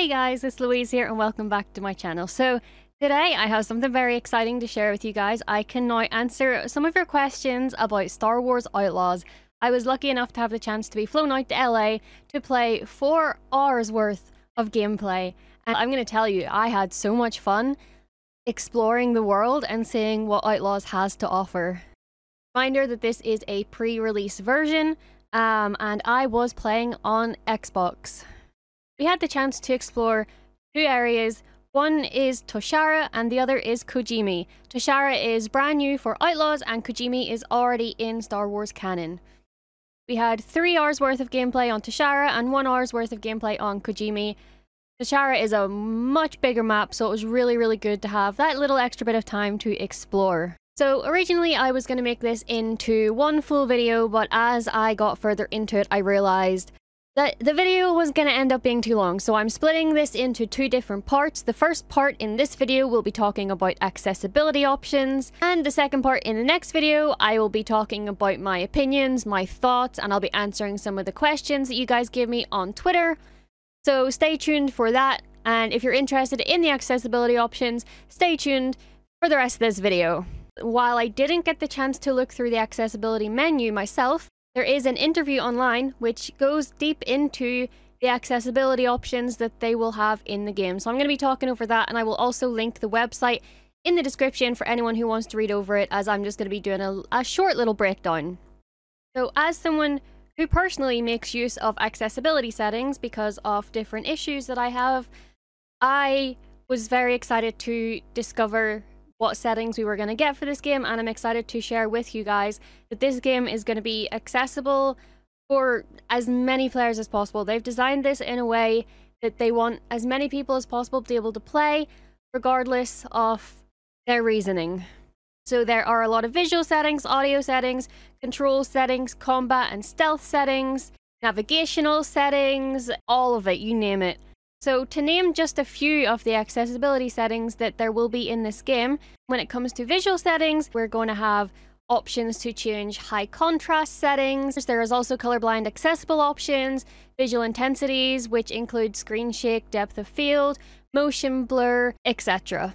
Hey guys, it's Louise here and welcome back to my channel. So today I have something very exciting to share with you guys. I can now answer some of your questions about Star Wars Outlaws. I was lucky enough to have the chance to be flown out to LA to play four hours worth of gameplay. And I'm going to tell you, I had so much fun exploring the world and seeing what Outlaws has to offer. Reminder that this is a pre-release version um, and I was playing on Xbox. We had the chance to explore two areas. One is Toshara and the other is Kijimi. Toshara is brand new for Outlaws and Kijimi is already in Star Wars canon. We had three hours worth of gameplay on Toshara and one hour's worth of gameplay on Kijimi. Toshara is a much bigger map, so it was really, really good to have that little extra bit of time to explore. So originally I was going to make this into one full video, but as I got further into it, I realized that the video was going to end up being too long. So I'm splitting this into two different parts. The first part in this video will be talking about accessibility options. And the second part in the next video, I will be talking about my opinions, my thoughts, and I'll be answering some of the questions that you guys give me on Twitter. So stay tuned for that. And if you're interested in the accessibility options, stay tuned for the rest of this video. While I didn't get the chance to look through the accessibility menu myself, there is an interview online which goes deep into the accessibility options that they will have in the game. So I'm going to be talking over that and I will also link the website in the description for anyone who wants to read over it as I'm just going to be doing a, a short little breakdown. So as someone who personally makes use of accessibility settings because of different issues that I have, I was very excited to discover what settings we were going to get for this game and I'm excited to share with you guys that this game is going to be accessible for as many players as possible. They've designed this in a way that they want as many people as possible to be able to play regardless of their reasoning. So there are a lot of visual settings, audio settings, control settings, combat and stealth settings, navigational settings, all of it, you name it. So to name just a few of the accessibility settings that there will be in this game, when it comes to visual settings, we're going to have options to change high contrast settings. There is also colorblind accessible options, visual intensities, which include screen shake, depth of field, motion blur, etc.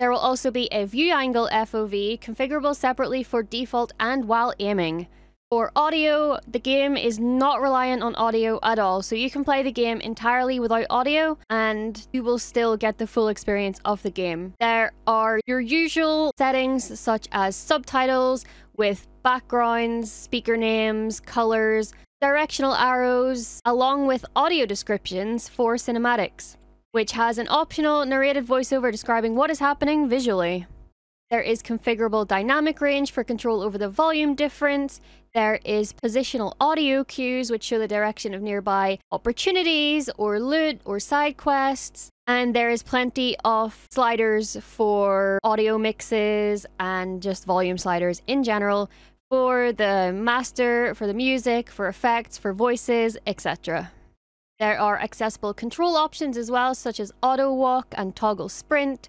There will also be a view angle FOV, configurable separately for default and while aiming. For audio, the game is not reliant on audio at all, so you can play the game entirely without audio and you will still get the full experience of the game. There are your usual settings such as subtitles with backgrounds, speaker names, colors, directional arrows, along with audio descriptions for cinematics, which has an optional narrated voiceover describing what is happening visually. There is configurable dynamic range for control over the volume difference. There is positional audio cues which show the direction of nearby opportunities or loot or side quests. And there is plenty of sliders for audio mixes and just volume sliders in general for the master, for the music, for effects, for voices, etc. There are accessible control options as well, such as auto walk and toggle sprint.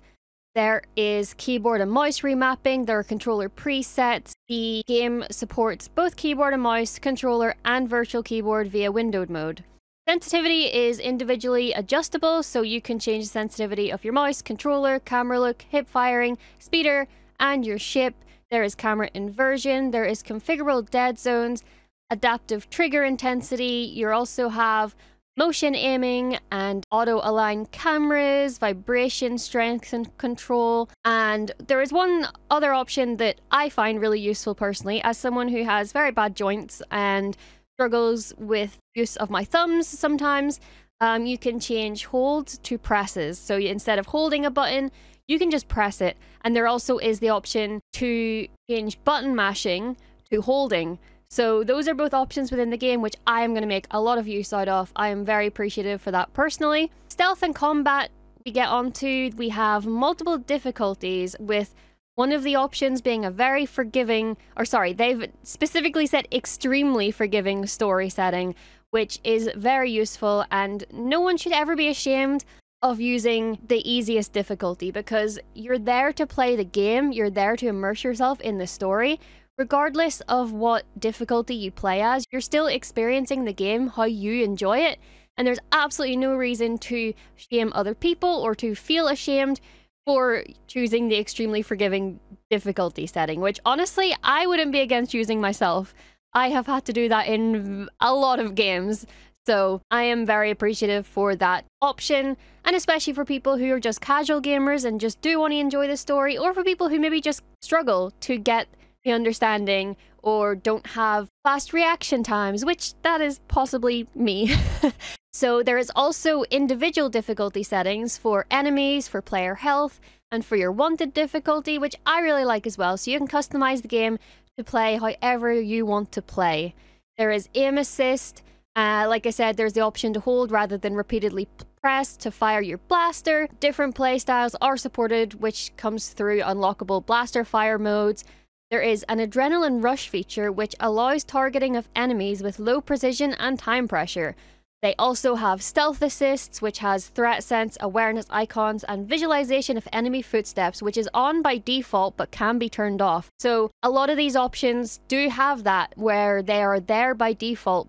There is keyboard and mouse remapping, there are controller presets. The game supports both keyboard and mouse, controller, and virtual keyboard via windowed mode. Sensitivity is individually adjustable, so you can change the sensitivity of your mouse, controller, camera look, hip firing, speeder, and your ship. There is camera inversion, there is configurable dead zones, adaptive trigger intensity. You also have motion aiming and auto align cameras, vibration strength and control. And there is one other option that I find really useful personally as someone who has very bad joints and struggles with use of my thumbs sometimes. Um, you can change holds to presses. So instead of holding a button, you can just press it. And there also is the option to change button mashing to holding. So those are both options within the game, which I am going to make a lot of use out of. I am very appreciative for that personally. Stealth and combat we get onto, we have multiple difficulties with one of the options being a very forgiving, or sorry, they've specifically said extremely forgiving story setting, which is very useful and no one should ever be ashamed of using the easiest difficulty because you're there to play the game, you're there to immerse yourself in the story, Regardless of what difficulty you play as, you're still experiencing the game how you enjoy it. and there's absolutely no reason to shame other people or to feel ashamed for choosing the extremely forgiving difficulty setting, which honestly, I wouldn't be against using myself. I have had to do that in a lot of games. So I am very appreciative for that option, and especially for people who are just casual gamers and just do want to enjoy the story, or for people who maybe just struggle to get the understanding or don't have fast reaction times, which that is possibly me. so there is also individual difficulty settings for enemies, for player health, and for your wanted difficulty, which I really like as well. So you can customize the game to play however you want to play. There is aim assist, uh, like I said, there's the option to hold rather than repeatedly press to fire your blaster. Different playstyles are supported, which comes through unlockable blaster fire modes. There is an adrenaline rush feature, which allows targeting of enemies with low precision and time pressure. They also have stealth assists, which has threat sense, awareness icons, and visualization of enemy footsteps, which is on by default but can be turned off. So a lot of these options do have that where they are there by default,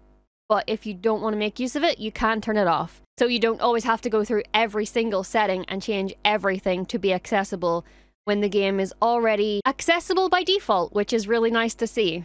but if you don't want to make use of it, you can turn it off. So you don't always have to go through every single setting and change everything to be accessible when the game is already accessible by default, which is really nice to see.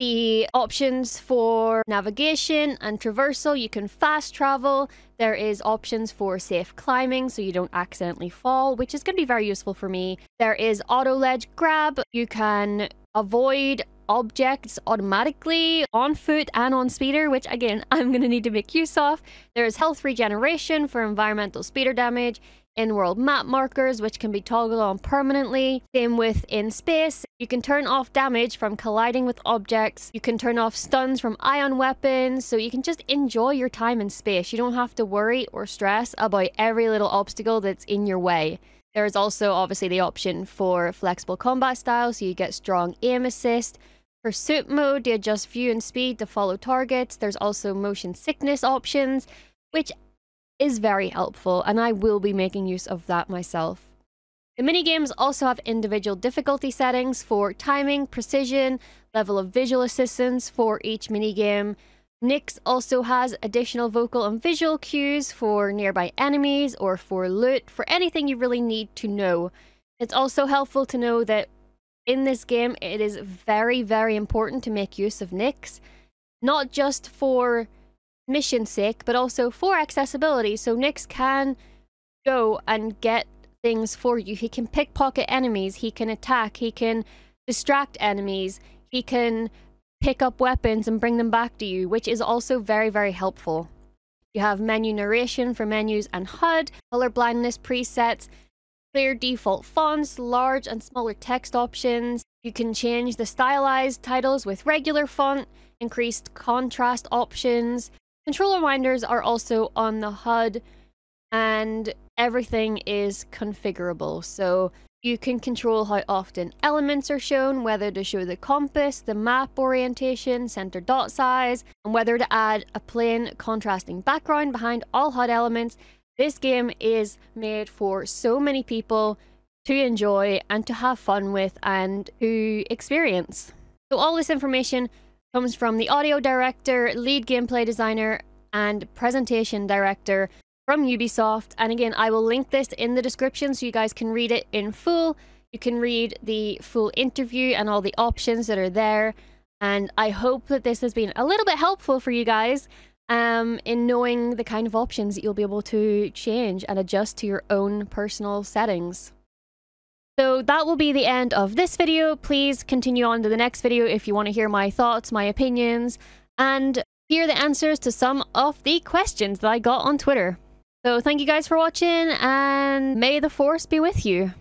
The options for navigation and traversal, you can fast travel. There is options for safe climbing so you don't accidentally fall, which is going to be very useful for me. There is auto ledge grab. You can avoid objects automatically on foot and on speeder, which again, I'm going to need to make use of. There's health regeneration for environmental speeder damage, in-world map markers, which can be toggled on permanently. Same with in space. You can turn off damage from colliding with objects. You can turn off stuns from ion weapons, so you can just enjoy your time in space. You don't have to worry or stress about every little obstacle that's in your way. There is also obviously the option for flexible combat style, so you get strong aim assist. Pursuit mode, they adjust view and speed to follow targets. There's also motion sickness options, which is very helpful, and I will be making use of that myself. The minigames also have individual difficulty settings for timing, precision, level of visual assistance for each minigame, Nix also has additional vocal and visual cues for nearby enemies or for loot, for anything you really need to know. It's also helpful to know that in this game, it is very, very important to make use of Nix, not just for mission sake, but also for accessibility. So Nix can go and get things for you. He can pickpocket enemies, he can attack, he can distract enemies, he can pick up weapons and bring them back to you, which is also very, very helpful. You have menu narration for menus and HUD, color blindness presets, clear default fonts, large and smaller text options. You can change the stylized titles with regular font, increased contrast options. Controller winders are also on the HUD, and everything is configurable. So you can control how often elements are shown, whether to show the compass, the map orientation, center dot size, and whether to add a plain contrasting background behind all HUD elements. This game is made for so many people to enjoy and to have fun with and to experience. So all this information comes from the audio director, lead gameplay designer, and presentation director from Ubisoft. And again, I will link this in the description so you guys can read it in full. You can read the full interview and all the options that are there. And I hope that this has been a little bit helpful for you guys um, in knowing the kind of options that you'll be able to change and adjust to your own personal settings. So that will be the end of this video. Please continue on to the next video if you want to hear my thoughts, my opinions, and hear the answers to some of the questions that I got on Twitter. So thank you guys for watching and may the force be with you.